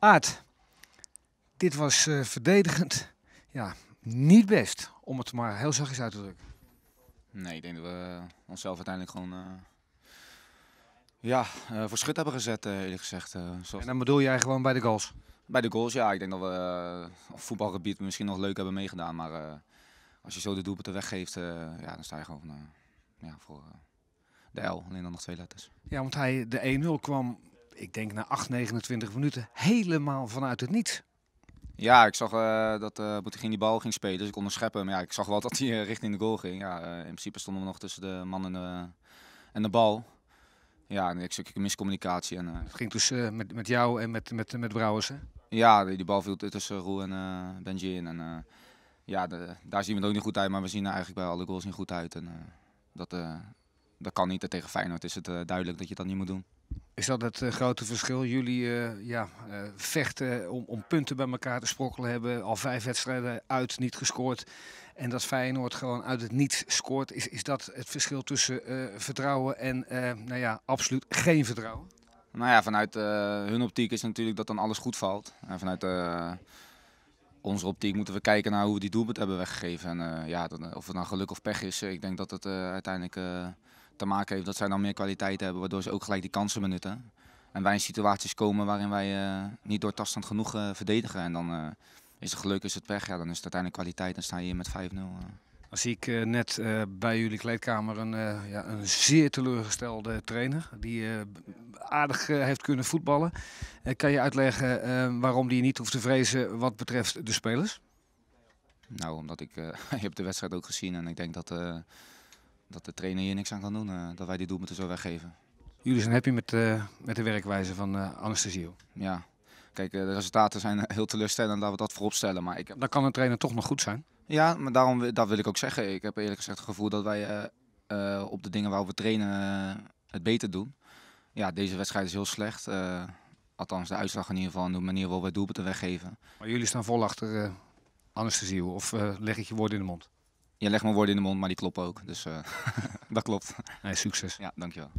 Aard, dit was eh, verdedigend ja, niet best, om het maar heel zachtjes uit te drukken. Nee, ik denk dat we onszelf uiteindelijk gewoon eh, ja, eh, voor schut hebben gezet, eerlijk gezegd. zoals En dan bedoel jij gewoon bij de goals. Bij de goals, ja. Ik denk dat we op voetbalgebied misschien nog leuk hebben meegedaan. Maar als je zo de doelpunten weggeeft, ja, dan sta je gewoon ja, voor de L. Alleen dan nog twee letters. Ja, want hij, de 1-0 kwam, ik denk na 8, 29 minuten, helemaal vanuit het niets. Ja, ik zag eh, dat uh, Boutigin die bal ging spelen, dus ik onderscheppen hem. Ja, ik zag wel dat hij eh, richting de goal ging. Ja, eh, in principe stonden we nog tussen de man en de, en de bal. Ja, een miscommunicatie. En, eh, Het ging dus eh, met, met jou en met, met, met Brouwers. Hè? ja, die, die bal viel tussen Roel en eh, Benji in. En, eh, ja, de- daar zien we het ook niet goed uit, maar we zien er eigenlijk bij alle goals niet goed uit. En, eh, dat, eh, dat kan niet. En tegen Feyenoord is het eh, duidelijk dat je dat niet moet doen. Is dat het eh, grote verschil? Jullie eh, ja, eh, vechten om, om punten bij elkaar te sprokkelen, hebben al vijf wedstrijden uit niet gescoord. En dat Feyenoord gewoon uit het niets scoort. Is, is dat het verschil tussen vertrouwen en nou ja, absoluut geen vertrouwen? Nou ja, vanuit hun optiek is natuurlijk dat dan alles goed valt. En vanuit onze optiek moeten we kijken naar hoe we die doelpunt hebben weggegeven. En ja, of het nou geluk of pech is, ik denk dat het uiteindelijk te maken heeft dat zij dan meer kwaliteit hebben, waardoor ze ook gelijk die kansen benutten. En wij in situaties komen waarin wij eh, niet doortastend genoeg eh, verdedigen. En dan eh, is het geluk, is het pech, ja, dan is het uiteindelijk kwaliteit en sta je hier met 5-0. eh. Dan zie ik net bij jullie kleedkamer een, ja, een zeer teleurgestelde trainer. Die aardig heeft kunnen voetballen. Kan je uitleggen waarom die niet hoeft te vrezen wat betreft de spelers? Nou, omdat ik, je hebt de wedstrijd ook gezien en ik denk dat, dat de trainer hier niks aan kan doen. eh, dat wij die doelpunten zo weggeven. Jullie zijn happy met, eh, met de werkwijze van eh Anastasio. Ja, kijk, de resultaten zijn heel teleurstellend, laten we dat voorop stellen. Maar ik heb... Dan kan een trainer toch nog goed zijn. Ja, maar daarom, dat wil ik ook zeggen. Ik heb eerlijk gezegd het gevoel dat wij op de dingen waar we trainen het beter doen. Ja, deze wedstrijd is heel slecht. althans, de uitslag in ieder geval en de manier waarop wij doelpunten weggeven. Maar jullie staan vol achter eh Anastasio. Of leg ik je woorden in de mond? Je legt me woorden in de mond, maar die kloppen ook. Dus eh, dat klopt. Nee, succes. Ja, dankjewel.